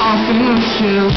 I'll finish you.